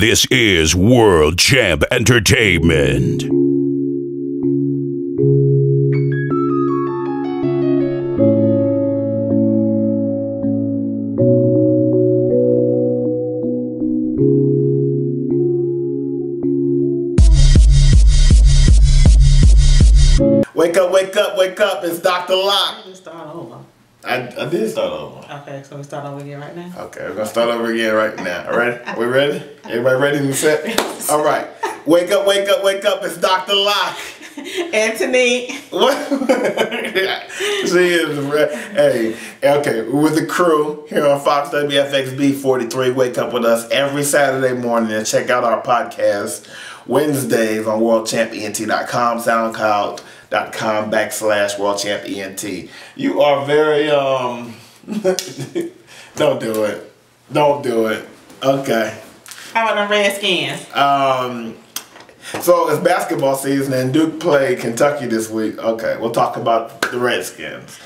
This is World Champ Entertainment. Wake up, wake up, wake up. It's Dr. Locke. We start over. I, I did start over. Okay, so we start over again right now. Okay, we're to start over again right now. All right? We ready? Everybody ready and set? All right. Wake up, wake up, wake up. It's Dr. Locke. Anthony. What? she is, hey, okay, we're with the crew here on Fox WFXB 43. Wake up with us every Saturday morning and check out our podcast Wednesdays on worldchampent.com, soundcloud.com backslash worldchampent. You are very, um, don't do it. Don't do it. Okay. How about them Redskins? Um, so it's basketball season, and Duke played Kentucky this week. Okay, we'll talk about the Redskins.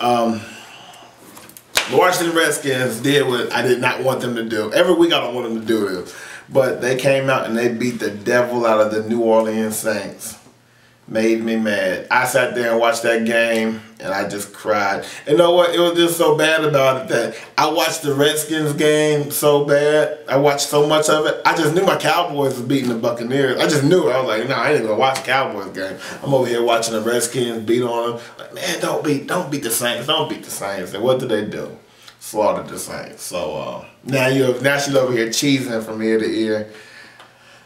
Um, the Washington Redskins did what I did not want them to do. Every week I don't want them to do this, but they came out and they beat the devil out of the New Orleans Saints. Made me mad. I sat there and watched that game, and I just cried. And you know what? It was just so bad about it that I watched the Redskins game so bad. I watched so much of it. I just knew my Cowboys was beating the Buccaneers. I just knew it. I was like, no, I ain't gonna watch the Cowboys game. I'm over here watching the Redskins beat on them. Like, man, don't beat, don't beat the Saints. Don't beat the Saints. And what did they do? Slaughtered the Saints. So uh, now you, now she's over here cheesing from ear to ear.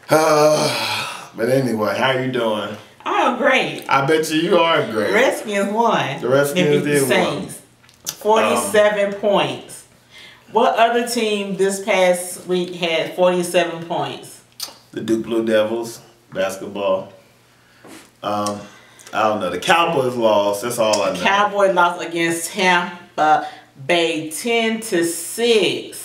Uh, but anyway, how you doing? Oh, great. I bet you you are great. Redskins won. The Redskins did the Saints. 47 points. What other team this past week had 47 points? the Duke Blue Devils basketball. Um, I don't know. The Cowboys lost. That's all I know. Cowboy lost against Tampa Bay 10 to 6.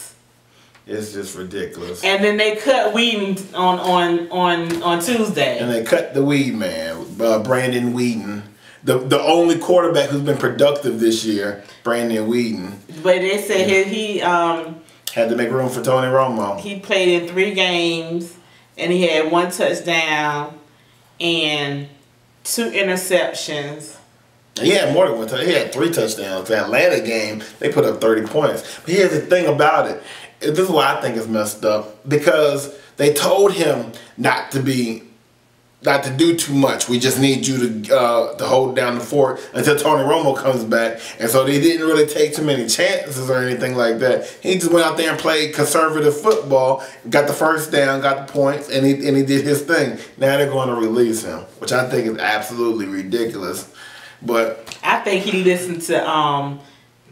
It's just ridiculous. And then they cut Weeden on on on on Tuesday. And they cut the weed man, uh, Brandon Weeden, the the only quarterback who's been productive this year. Brandon Weeden But they said he, he um had to make room for Tony Romo. he played in three games and he had one touchdown and two interceptions. He had more than one touchdown. He had three touchdowns. The Atlanta game, they put up 30 points. But here's the thing about it. This is why I think it's messed up. Because they told him not to be, not to do too much. We just need you to uh, to hold down the fort until Tony Romo comes back. And so they didn't really take too many chances or anything like that. He just went out there and played conservative football, got the first down, got the points, and he and he did his thing. Now they're going to release him, which I think is absolutely ridiculous. But I think he listened to um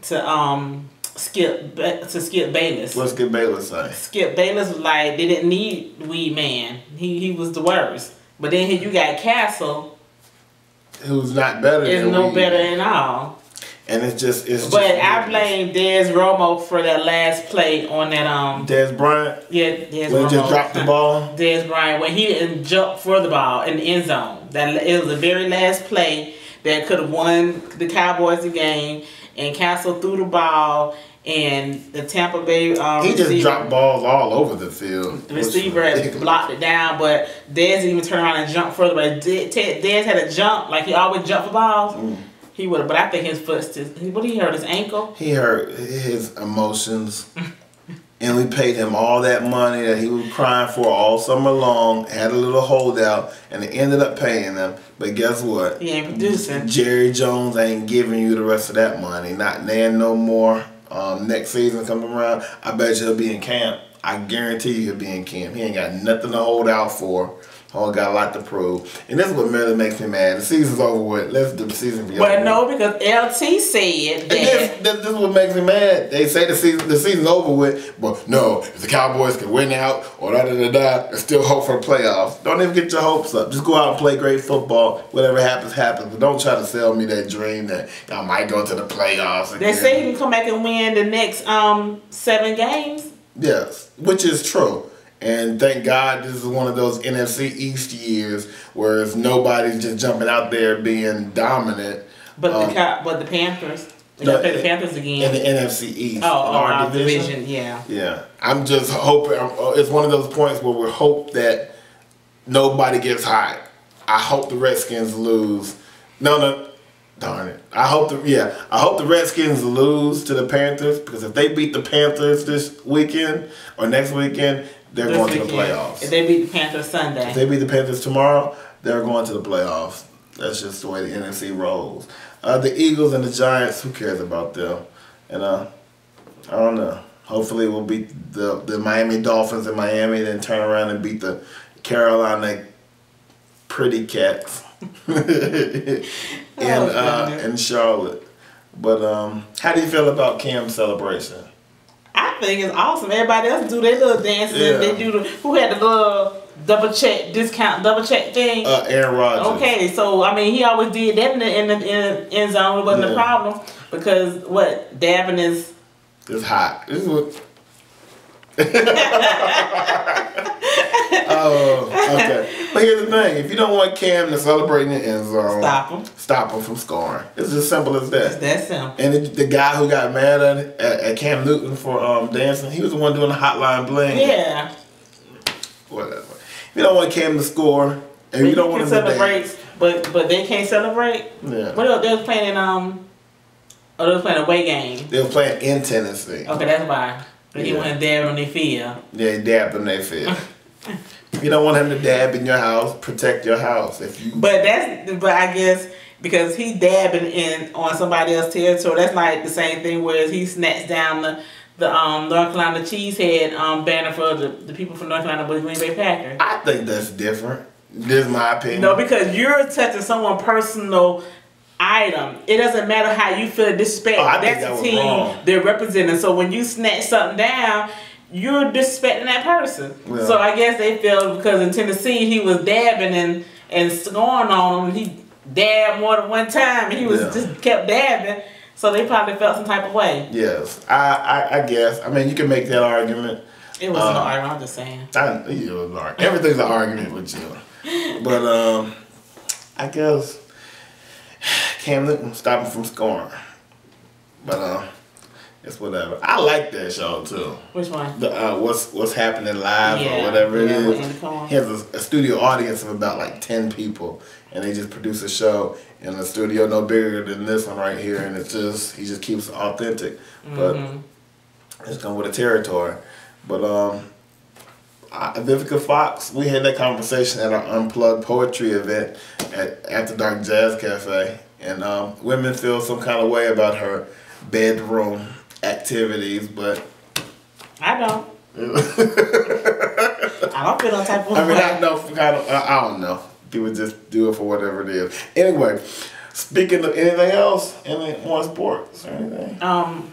to um Skip to Skip Bayless. What's Skip Bayless say? Skip Bayless was like they didn't need Weed Man. He he was the worst. But then here you got Cassel Who's not better is no we. better at all. And it's just it's But just I blame Dez Romo for that last play on that um Dez Bryant yeah Dez when Romo he just dropped the ball. Dez Bryant when he didn't jump for the ball in the end zone. That it was the very last play that could have won the Cowboys the game. And Cassel threw the ball, and the Tampa Bay um, He just dropped balls all over the field. the receiver had blocked it down, but Dez didn't even turn around and jump further. But Dez, had a jump like he always jumped for balls. Mm. He would have, but I think his foot. What did he hurt his ankle? He hurt his emotions. and we paid him all that money that he was crying for all summer long, had a little holdout, and they ended up paying him. But guess what? He ain't producing. Jerry Jones ain't giving you the rest of that money. Not nan no more. Um, next season coming around, I bet you he'll be in camp. I guarantee you he'll be in camp. He ain't got nothing to hold out for. Oh, got a lot to prove. And this is what really makes me mad. The season's over with. Let's do the season be over But no, because LT said And this, this, this is what makes me mad. They say the season the season's over with, but no, if the Cowboys can win out or da da da da, there's still hope for the playoffs. Don't even get your hopes up. Just go out and play great football. Whatever happens, happens. But don't try to sell me that dream that I might go to the playoffs. they say he can come back and win the next um seven games. yes, which is true. And thank God this is one of those NFC East years where it's nobody's just jumping out there being dominant. But Um, the Cow- but the Panthers. They No, play the Panthers again. in the NFC East. oh, oh, our our division. Yeah. Yeah, I'm just hoping. Uh, it's one of those points where we hope that nobody gets hot. I hope the Redskins lose. No, no, darn it. I hope the yeah. I hope the Redskins lose to the Panthers because if they beat the Panthers this weekend or next weekend, they're going to the playoffs. If they beat the Panthers Sunday. If they beat the Panthers tomorrow, they're going to the playoffs. That's just the way the NFC rolls. Uh, the Eagles and the Giants, who cares about them? And uh, I don't know. Hopefully, we'll beat the the Miami Dolphins in Miami, then turn around and beat the Carolina Pretty Cats in Oh, uh, in Charlotte. But um, how do you feel about Cam's celebration? I think it's awesome. Everybody else do their little dances. Yeah. They do the who had the little double check discount double check thing. Uh, Aaron Rodgers. Okay, so I mean, he always did that in the in the, end zone. It wasn't Yeah. a problem because what dabbing is. It's hot. This is what. Oh, okay. But here's the thing: if you don't want Cam to celebrate in the end zone, Stop him. Stop him from scoring. It's as simple as that. That's him. And the, the guy who got mad at, at, at Cam Newton for um, dancing, he was the one doing the hotline bling. Yeah. Whatever. If you don't want Cam to score, and you don't want to celebrate, dance, but but they can't celebrate. Yeah. What else? They was playing in um. Oh, they was playing a away game. they were playing in Tennessee. Okay, that's why. But he Yeah. wasn't dabbing on their field. Yeah, he dabbed in their field. you don't want him to dab in your house, protect your house. If you But that's but I guess because he dabbing in on somebody else's territory, that's like the same thing whereas he snatched down the the um North Carolina Cheesehead um banner for the, the people from North Carolina with Green Bay Packers. I think that's different. This is my opinion. No, because you're touching someone personal item. It doesn't matter how you feel disrespect. Oh, That's that the team wrong. they're representing. So when you snatch something down, you're disrespecting that person. Yeah. So I guess they feel because in Tennessee he was dabbing and and scoring on him. He dabbed more than one time, and he was Yeah. just kept dabbing. So they probably felt some type of way. Yes, I, I, I guess. I mean, you can make that argument. It wasn't Uh, no argument. I'm just saying. I, know, it's an argument. everything's an argument with you. But um, I guess Cam Newton stop him from scoring. But um, it's whatever. I like that show too. Which one? The uh, what's what's happening live Yeah, or whatever it yeah, is. He has a, a studio audience of about like ten people, and they just produce a show in a studio no bigger than this one right here, and it's just he just keeps authentic, but Mhm. it's come with a territory. But um, I, Vivica Fox, we had that conversation at our unplugged poetry event at After Dark Jazz Cafe, and um, women feel some kind of way about her bedroom activities, but. I don't. I don't feel no type of I mean, way. I know kind of. I, I don't know. People just do it for whatever it is. Anyway, speaking of anything else, any more sports or anything? Um,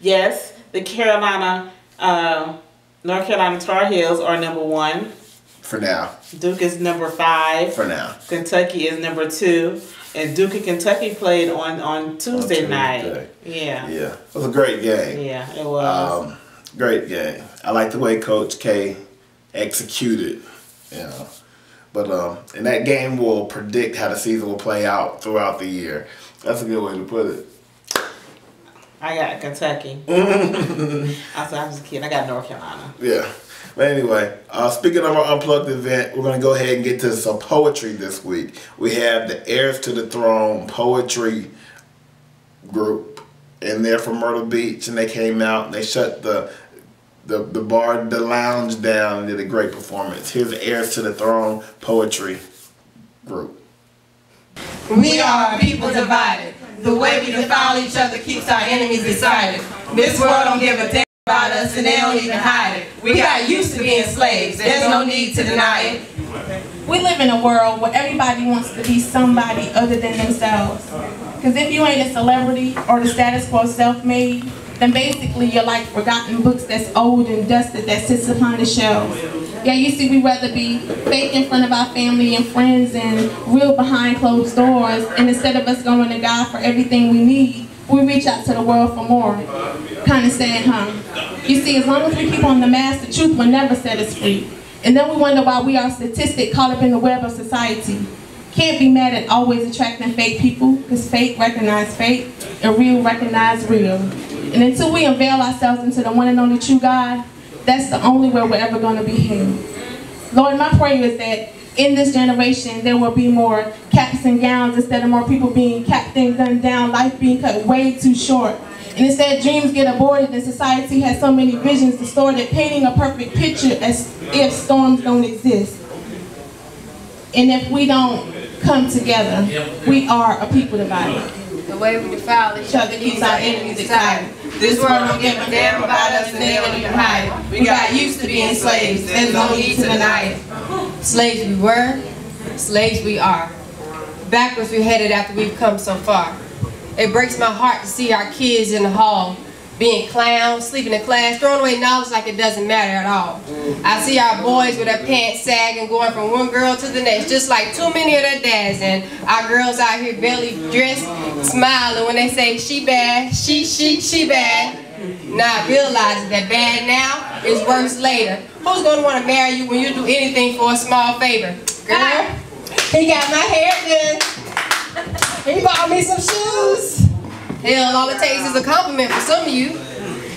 yes, the Carolina, uh, North Carolina Tar Heels are number one. For now. Duke is number five. For now. Kentucky is number two. And Duke and Kentucky played on, on Tuesday Tuesday. night. Yeah. Yeah, it was a great game. Yeah, it was. Um, great game. I like the way Coach K executed. You know, but um, and that game will predict how the season will play out throughout the year. That's a good way to put it. I got Kentucky. I said, I'm just kidding. I got North Carolina. Yeah. But anyway, uh, speaking of our unplugged event, we're gonna go ahead and get to some poetry this week. We have the Heirs to the Throne poetry group, and they're from Myrtle Beach, and they came out and they shut the the the bar, the lounge down, and did a great performance. Here's the Heirs to the Throne poetry group. We are people divided. The way we defile each other keeps our enemies decided. This world don't give a damn about us and they don't even hide it. We got used to being slaves. There's no need to deny it. We live in a world where everybody wants to be somebody other than themselves. Because if you ain't a celebrity or the status quo self-made, then basically you're like forgotten books that's old and dusted that sits upon the shelves. Yeah, you see, we rather be fake in front of our family and friends and real behind closed doors. And instead of us going to God for everything we need, we reach out to the world for more. Kind of sad, huh? You see, as long as we keep on the mask, the truth will never set us free. And then we wonder why we are statistic caught up in the web of society. can't be mad at always attracting fake people because fake recognize fake and real recognize real. And until we unveil ourselves into the one and only true God, that's the only way we're ever going to be healed. Lord, my prayer is that in this generation there will be more caps and gowns instead of more people being capped and gunned down, life being cut way too short. And instead dreams get aborted and society has so many visions distorted, painting a perfect picture as if storms don't exist. And if we don't come together, we are a people divided. The way we defile each other keeps our enemies excited. This world don't give a damn about us and they don't even hide. We got used to being slaves, there's no need to deny it. Slaves we were, slaves we are. Backwards we headed after we've come so far. It breaks my heart to see our kids in the hall being clowns, sleeping in class, throwing away knowledge like it doesn't matter at all. I see our boys with their pants sagging, going from one girl to the next, just like too many of their dads. And our girls out here barely dressed, smiling when they say she bad, she, she, she bad. Not realizing that bad now is worse later. Who's gonna wanna marry you when you do anything for a small favor? Girl, he got my hair done. He bought me some shoes. Hell, all it takes is a compliment for some of you.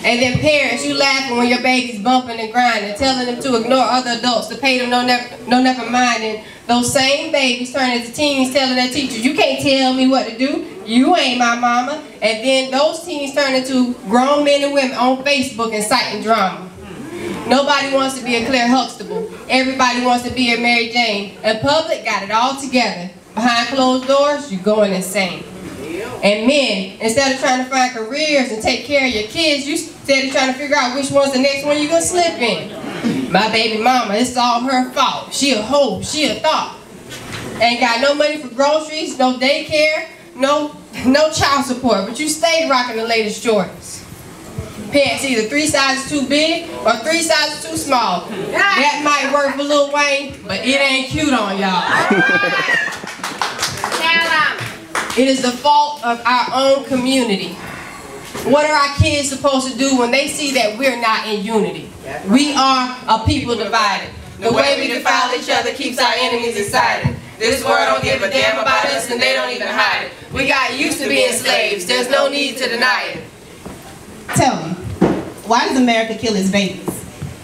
And then parents, you laughing when your baby's bumping and grinding, telling them to ignore other adults, to pay them no never, no never mind. And those same babies turn into teens telling their teachers, you can't tell me what to do. You ain't my mama. And then those teens turn into grown men and women on Facebook inciting drama. Nobody wants to be a Claire Huxtable. Everybody wants to be a Mary Jane. And public got it all together. Behind closed doors, you're going insane. And men, instead of trying to find careers and take care of your kids, you instead of trying to figure out which one's the next one you're gonna slip in. My baby mama, it's all her fault. She a hoe, she a thought. Ain't got no money for groceries, no daycare, no no child support, but you stay rocking the latest Jordans. Pants either three sizes too big or three sizes too small. That might work for Lil Wayne, but it ain't cute on y'all. It is the fault of our own community. What are our kids supposed to do when they see that we're not in unity? We are a people divided. The way we defile each other keeps our enemies excited. This world don't give a damn about us and they don't even hide it. We got used to being slaves. There's no need to deny it. Tell me, why does America kill its babies?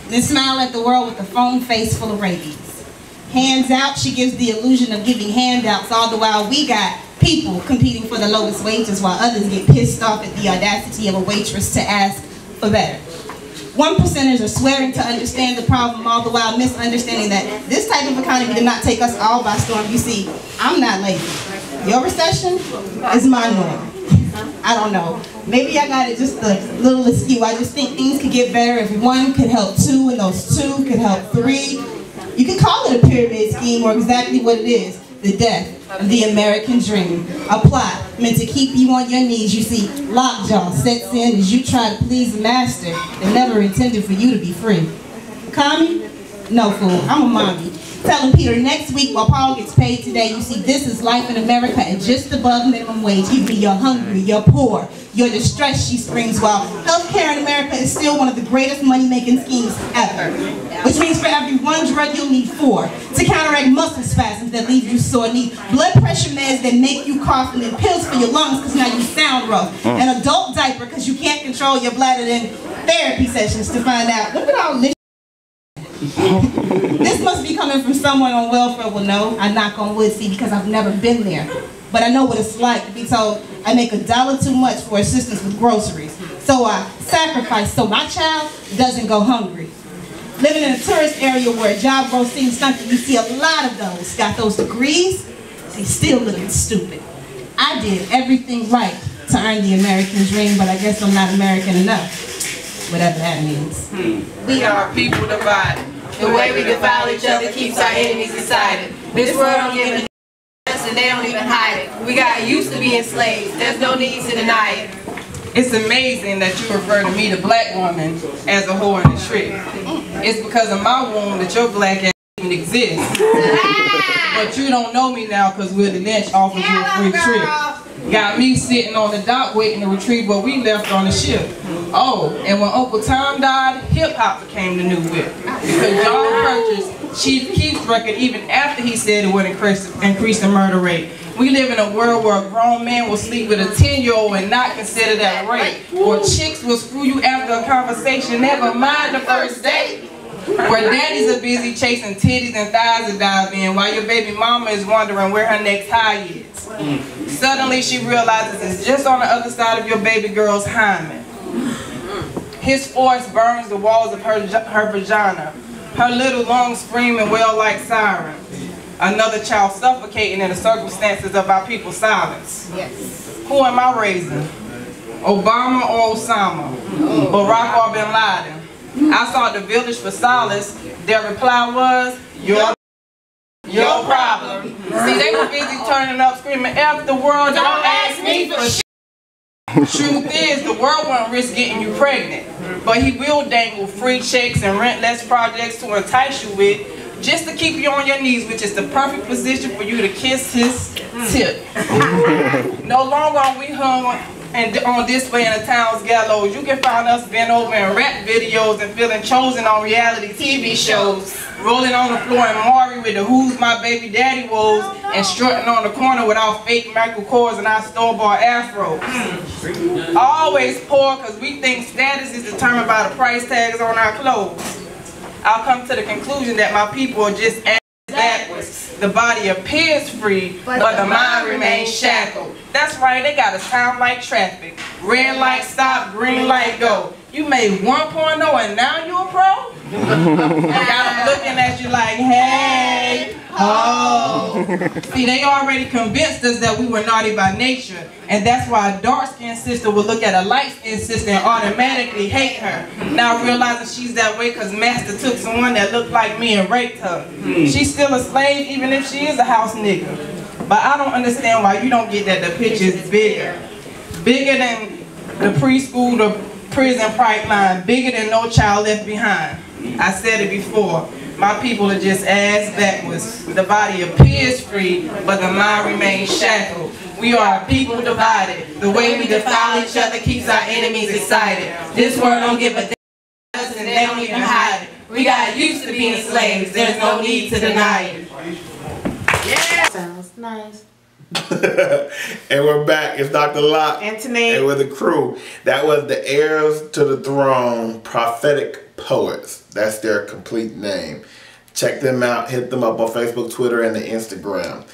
Then smile at the world with a phone face full of rabies. Hands out, she gives the illusion of giving handouts, all the while we got people competing for the lowest wages while others get pissed off at the audacity of a waitress to ask for better. One percenters are swearing to understand the problem all the while misunderstanding that this type of economy did not take us all by storm. You see, I'm not lazy. Your recession is my norm. I don't know. Maybe I got it just a little askew. I just think things could get better if one could help two and those two could help three. You can call it a pyramid scheme or exactly what it is, the death of the American dream. A plot meant to keep you on your knees. You see, lockjaw sets in as you try to please the master that never intended for you to be free. Commie? No, fool. I'm a mommy. Telling Peter next week while Paul gets paid today, you see, this is life in America at just above minimum wage. Even you're hungry, you're poor, you're distressed, she screams, while healthcare in America is still one of the greatest money-making schemes ever. Which means for every one drug, you'll need four. To counteract muscle spasms that leave you sore, need blood pressure meds that make you cough, and then pills for your lungs because now you sound rough. Mm. An adult diaper because you can't control your bladder, then therapy sessions to find out, look at all this this must be coming from someone on welfare. Well, no, I knock on wood, see, because I've never been there. But I know what it's like to be told I make a dollar too much for assistance with groceries. So I sacrifice so my child doesn't go hungry. Living in a tourist area where a job growth seems stunted, you see a lot of those got those degrees, they still looking stupid. I did everything right to earn the American dream, but I guess I'm not American enough whatever that means. We are people divided. The way we defile each other keeps our enemies excited. This world don't give a and they don't even hide it. We got used to being slaves. There's no need to deny it. It's amazing that you refer to me, the black woman, as a whore and a trick. It's because of my womb that your black ass even exists. but you don't know me now because Willie Lynch offers you a free trip. Got me sitting on the dock waiting to retrieve what we left on the ship. Oh, and when Uncle Tom died, hip hop became the new whip. Because y'all purchased Chief Keef's record even after he said it would increase, increase the murder rate. We live in a world where a grown man will sleep with a 10-year-old and not consider that rape. Or chicks will screw you after a conversation, never mind the first date. Where daddies are busy chasing titties and thighs to dive in while your baby mama is wondering where her next high is. Suddenly she realizes it's just on the other side of your baby girl's hymen. His force burns the walls of her, her vagina. Her little lungs screaming well like sirens. Another child suffocating in the circumstances of our people's silence. Yes. Who am I raising? Obama or Osama? Barack or Bin Laden? I sought the village for solace. Their reply was, your, your problem. See, they were busy turning up screaming, F the world, don't ask me for shit. Truth is, the world won't risk getting you pregnant, but he will dangle free checks and rent-less projects to entice you with, just to keep you on your knees, which is the perfect position for you to kiss his tip. no longer are we hung and on display in the town's gallows. You can find us bent over in rap videos and feeling chosen on reality TV shows, rolling on the floor in Maury with the Who's My Baby Daddy woes, and strutting on the corner with our fake Michael Kors and our store-bought afros. Hmm. Always poor because we think status is determined by the price tags on our clothes. I'll come to the conclusion that my people are just backwards. The body appears free, but the mind remains shackled. That's right, they got a sound like traffic. Red light stop, green light go. You made 1.0 and now you a pro? and got them looking at you like, hey, oh. See, they already convinced us that we were naughty by nature. And that's why a dark-skinned sister will look at a light-skinned sister and automatically hate her. Now realizing she's that way because Master took someone that looked like me and raped her. Hmm. She's still a slave even if she is a house nigga. But I don't understand why you don't get that the picture is bigger. Bigger than the preschool, the prison pipeline. Bigger than no child left behind. I said it before. My people are just ass backwards. The body appears free, but the mind remains shackled. We are a people divided. The way we defile each other keeps our enemies excited. This world don't give a damn us and they don't even hide it. We got used to being slaves. There's no need to deny it. Yeah. Sounds nice. and we're back. It's Dr. Locke. Anthony. And with the crew. That was the heirs to the throne, prophetic poets. That's their complete name. Check them out. Hit them up on Facebook, Twitter, and the Instagram.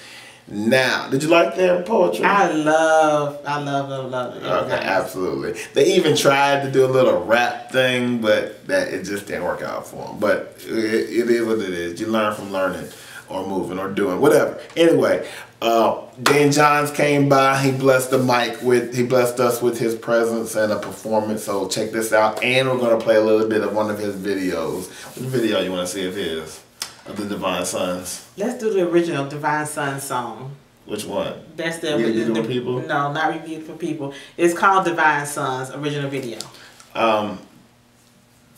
Now, did you like their poetry? I love, I love, love, love it. Okay, absolutely. They even tried to do a little rap thing, but that it just didn't work out for them. But it, it is what it is. You learn from learning or moving or doing whatever. Anyway, uh, Dan Johns came by. He blessed the mic with. He blessed us with his presence and a performance. So check this out. And we're gonna play a little bit of one of his videos. What video you want to see of his? Of the Divine Suns. Let's do the original Divine Suns song. Which one? That's the, Review the, for people? No, not reviewed for people. It's called Divine Suns original video. Um,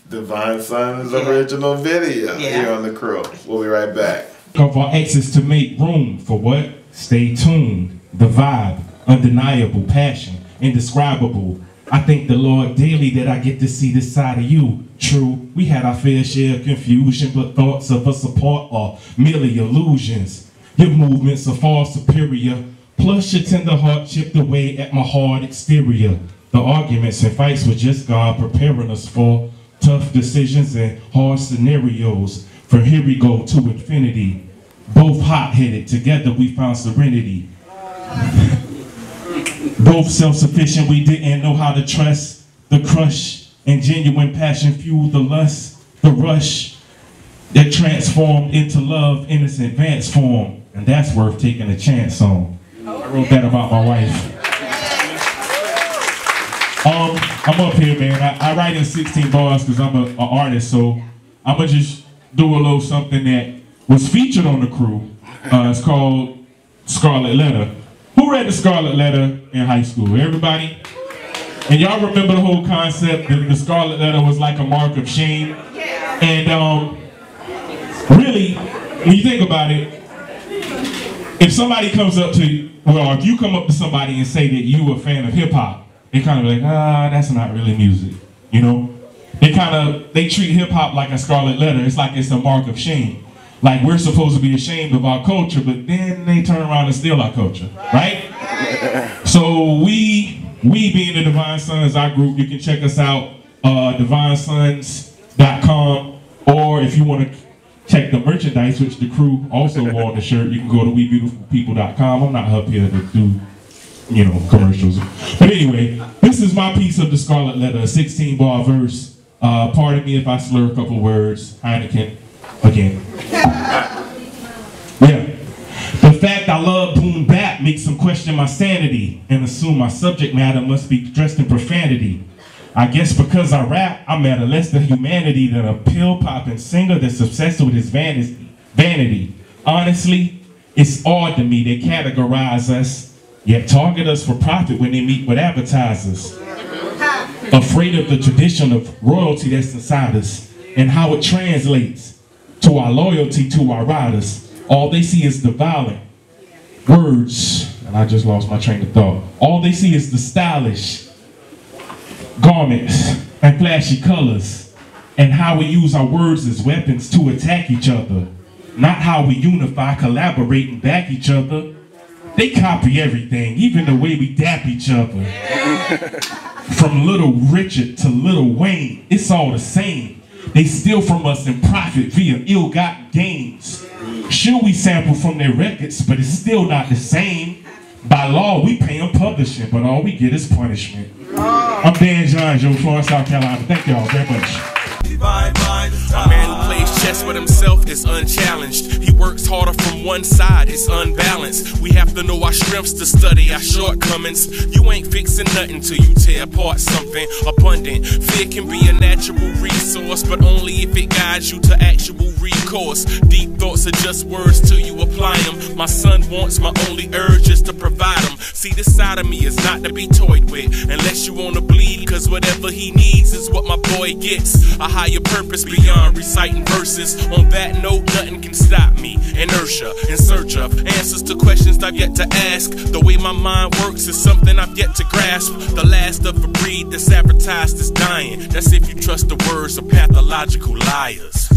Divine Suns Yeah. original video Yeah. here on the crew. We'll be right back. of our exes to make room for what? Stay tuned. The vibe, undeniable, passion, indescribable. I thank the Lord daily that I get to see this side of you. True, we had our fair share of confusion, but thoughts of us apart are merely illusions. Your movements are far superior. Plus, your tender heart chipped away at my hard exterior. The arguments and fights were just God preparing us for tough decisions and hard scenarios. From here we go to infinity. Both hot-headed, together we found serenity. Both self-sufficient, we didn't know how to trust. The crush and genuine passion fueled the lust, the rush that transformed into love in its advanced form. And that's worth taking a chance on. I wrote that about my wife. Um, I'm up here, man. I, I write in 16 bars because I'm a, a artist, so I'm gonna just do a little something that was featured on the crew. Uh, it's called Scarlet Letter. Who read the Scarlet Letter in high school? Everybody? And y'all remember the whole concept that the Scarlet Letter was like a mark of shame? And um, really, when you think about it, if somebody comes up to you, well, if you come up to somebody and say that you a fan of hip hop, they kind of like, ah, that's not really music, you know? They kind of, they treat hip hop like a scarlet letter. It's like it's a mark of shame. Like we're supposed to be ashamed of our culture, but then they turn around and steal our culture, right? so we, we being the Divine Suns, our group, you can check us out, uh, divinesons.com, or if you want to check the merchandise, which the crew also wore on the shirt, you can go to webeautifulpeople.com. I'm not up here to do, you know, commercials. But anyway, this is my piece of the Scarlet Letter, a 16 bar verse. Uh, pardon me if I slur a couple words. Heineken, again. Yeah. The fact I love boom bap makes them question my sanity and assume my subject matter must be dressed in profanity. I guess because I rap, I'm at a less than humanity than a pill popping singer that's obsessed with his vanity. vanity. Honestly, it's odd to me they categorize us, yet target us for profit when they meet with advertisers. Afraid of the tradition of royalty that's inside us and how it translates to our loyalty to our riders. All they see is the violent words, and I just lost my train of thought. All they see is the stylish garments and flashy colors, and how we use our words as weapons to attack each other. Not how we unify, collaborate, and back each other. They copy everything, even the way we dap each other. From Little Richard to Little Wayne, it's all the same. They steal from us and profit via ill-gotten gains. Sure, we sample from their records, but it's still not the same. By law, we pay them publishing, but all we get is punishment. I'm Dan John, Joe Florence, South Carolina. Thank y'all very much. Chess with himself is unchallenged. He works harder from one side, it's unbalanced. We have to know our strengths to study our shortcomings. You ain't fixing nothing till you tear apart something abundant. Fear can be a natural resource, but only if it guides you to actual recourse. Deep thoughts are just words till you apply them. My son wants my only urge is to provide him. See, this side of me is not to be toyed with, unless you wanna bleed, cause whatever he needs is what my boy gets. A higher purpose beyond reciting verses. On that note, nothing can stop me. Inertia, in search of answers to questions I've yet to ask. The way my mind works is something I've yet to grasp. The last of a breed that's advertised as dying. That's if you trust the words of pathological liars.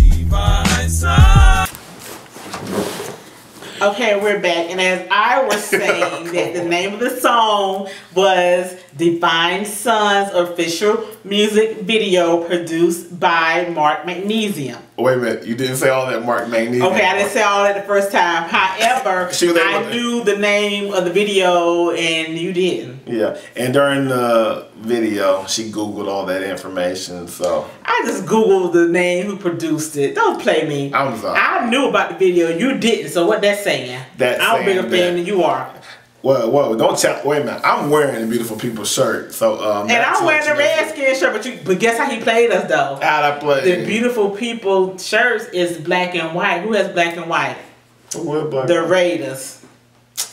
Okay, we're back. And as I was saying, that the name of the song was Divine Suns official music video produced by Mark Magnesium. Wait a minute, you didn't say all that Mark Magnesium. Okay, I didn't say all that the first time. However, She was able I knew the name of the video and you didn't. Yeah, and during the video, she Googled all that information, so I just Googled the name who produced it. Don't play me. I'm sorry. I knew about the video. You didn't. So what that's saying? That's I'm a bigger fan than you are. Whoa, whoa, don't tell, wait a minute. I'm wearing a beautiful people shirt, so, um. And I'm wearing know. Redskin shirt, but you but guess how he played us though? How'd I play? The beautiful people shirts is black and white. Who has black and white? The Raiders.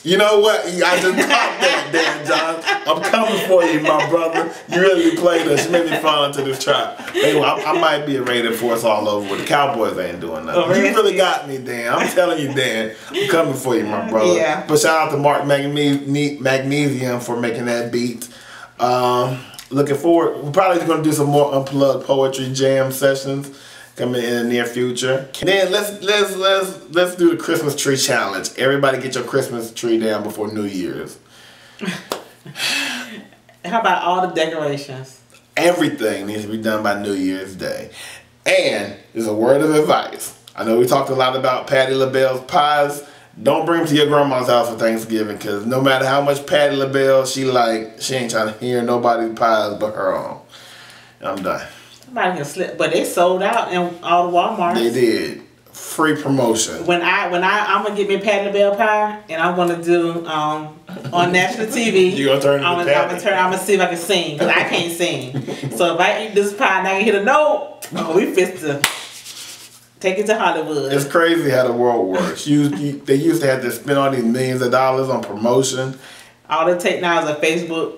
You know what? I just caught that, Dan John. I'm coming for you, my brother. You really played us. Me fall into this trap. Anyway, I, I might be a Raider force all over, but the Cowboys ain't doing nothing. Oh, you really? really got me, Dan. I'm telling you, Dan. I'm coming for you, my brother. Yeah. But shout out to Mark Magne- Magnesium for making that beat. Um, looking forward. We're probably going to do some more unplugged poetry jam sessions coming in the near future. And then let's let's let's let's do the Christmas tree challenge. Everybody get your Christmas tree down before New Year's. How about all the decorations? Everything needs to be done by New Year's Day. And there's a word of advice. I know we talked a lot about Patti LaBelle's pies. Don't bring them to your grandma's house for Thanksgiving because no matter how much Patti LaBelle she like, she ain't trying to hear nobody's pies but her own. I'm done. Somebody can slip, but they sold out in all the WalMarts. They did. Free promotion. When I when I I'm gonna get me a Patti LaBelle pie and I'm gonna do um on national TV. You gonna turn I'm gonna, I'm gonna turn. I'm gonna see if I can sing because I can't sing. So if I eat this pie and I can hit a note, oh, we fit to take it to Hollywood. It's crazy how the world works. You, you, they used to have to spend all these millions of dollars on promotion. All it take now is a Facebook,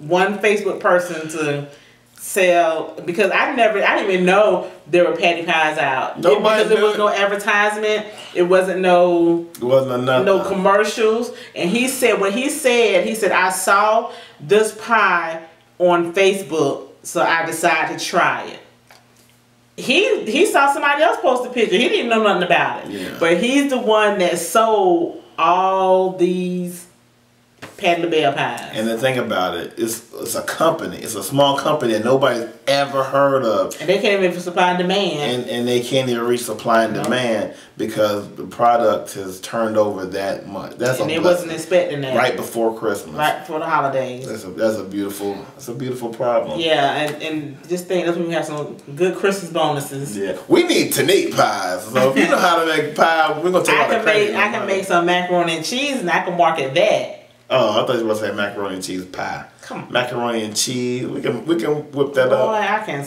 one Facebook person to sell because I never, I didn't even know there were patty pies out. It- Nobody because there was it. no advertisement. It wasn't no It wasn't enough. no commercials. And he said when he said he said I saw this pie on Facebook, so I decided to try it. he he saw somebody else post a picture. He didn't know nothing about it. Yeah. But he's the one that sold all these Patti LaBelle pies. And the thing about it, it's it's a company. It's a small company that nobody's ever heard of. And they can't even supply and demand. And and they can't even reach supply and demand because the product has turned over that much. That's and a they blessing. wasn't expecting that. right before Christmas. Right before the holidays. That's a that's a beautiful that's a beautiful problem. Yeah, and, and just think that's when we have some good Christmas bonuses. Yeah. We need Tanique pies. So if you know how to make pie, we're gonna take I can make I can make some macaroni and cheese and I can market that. Oh, I thought you were say macaroni and cheese pie. Come on. Macaroni and cheese. We can we can whip that Boy, up. I can.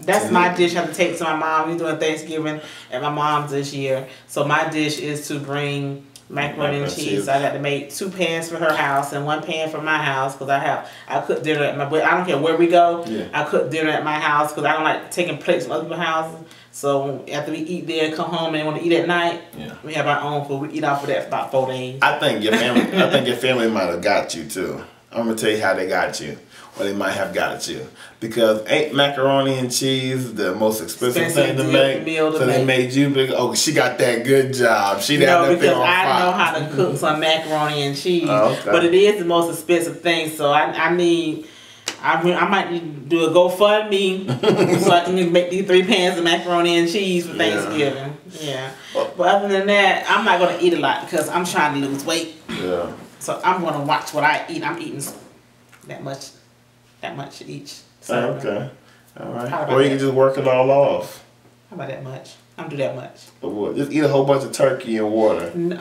That's my mm-hmm. dish. I have to take to my mom. We're doing Thanksgiving at my mom's this year. So my dish is to bring macaroni and cheese. so I got to make two pans for her house and one pan for my house because I have I cook dinner at my. but I don't care where we go. Yeah. I cook dinner at my house because I don't like taking plates from other people's houses. So after we eat there, come home and want to eat at night. Yeah. We have our own food. We eat off of that for about four days. I think your family I think your family might have got you too. I'm gonna tell you how they got you. Or they might have got you. Because ain't macaroni and cheese the most expensive Expensive thing to make? meal to so they made you big oh she got that good job. She No, got that because on I know how to cook some macaroni and cheese. Oh, okay. But it is the most expensive thing, so I, I need. I, mean, I might do a GoFundMe so I can make these three pans of macaroni and cheese for Yeah. Thanksgiving. Yeah. But other than that, I'm not gonna eat a lot because I'm trying to lose weight. Yeah. So I'm gonna watch what I eat. I'm eating that much, that much each. Oh, So okay. All right. Or you can just work it all off. How about that much? I don't do that much. But what? Just eat a whole bunch of turkey and water. No,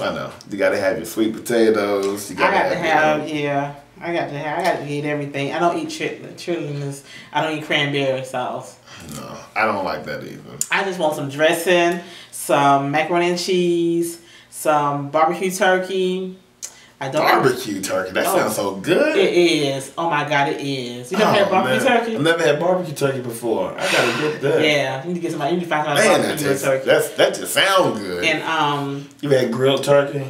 I know. You gotta have your sweet potatoes. You I got to your- have yeah. I got to have. I got to eat everything. I don't eat chitlin. Chitlin is. I don't eat cranberry sauce. No, I don't like that either. I just want some dressing, some macaroni and cheese, some barbecue turkey. I don't. Barbecue turkey. That Oh. sounds so good. It is. Oh my god, it is. You never had Oh, barbecue man. turkey? I've never had barbecue turkey before. I gotta get that. Yeah, you need to get somebody. You need to find somebody Man, that barbecue tastes, turkey. that's, that just sounds good. And um, you had grilled turkey?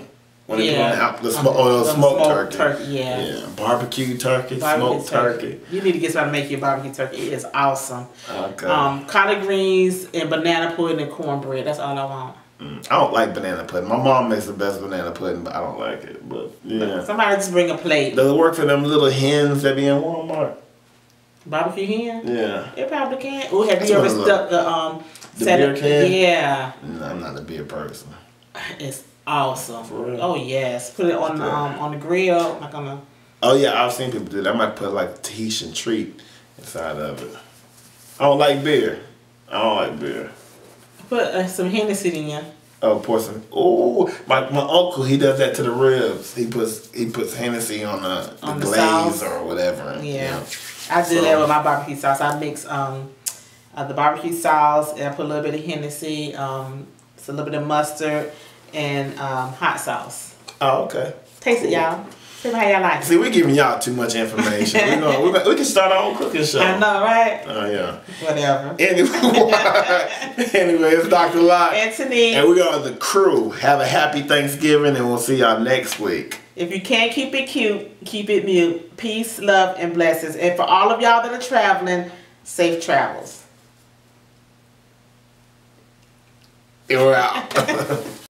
When they put on the, yeah, out- the, smoke, oh, the Um, smoked smoked turkey. yeah. Yeah. Barbecue turkey, Barbecue smoked turkey. You need to get somebody to make you a barbecue turkey. It is awesome. Okay. Um, collard greens and banana pudding and cornbread. That's all I want. I don't like banana pudding. My mom makes the best banana pudding, but I don't like it. But yeah. Somebody just bring a plate. Does it work for them little hens that be in Walmart? Barbecue hen? Yeah. It probably can. Oh, have That's you ever what it look- stuck the um? The set beer can? Yeah, No, I'm not a beer person. it's awesome. Oh yes, put it on the um on the grill like on the. Oh yeah, I've seen people do that. I might put like Tahitian treat inside of it. I don't like beer. I don't like beer. Put uh, some Hennessy in there. Oh, pour some. Oh, my my uncle he does that to the ribs. He puts he puts Hennessy on the, the On the glaze sauce? or whatever. Yeah. I do So- that with my barbecue sauce. I mix um uh, the barbecue sauce and I put a little bit of Hennessy, um, it's a little bit of mustard and um, hot sauce. Oh, okay. Taste it, y'all. See how y'all like it. See, we're giving y'all too much information. we gonna, we we can start our own cooking show. I know, right? Oh yeah. Whatever. Anyway, anyway, it's Dr. Locke. Anthony. And we are the crew. Have a happy Thanksgiving, and we'll see y'all next week. If you can't keep it cute, keep it mute. Peace, love, and blessings. And for all of y'all that are traveling, safe travels. And we're out.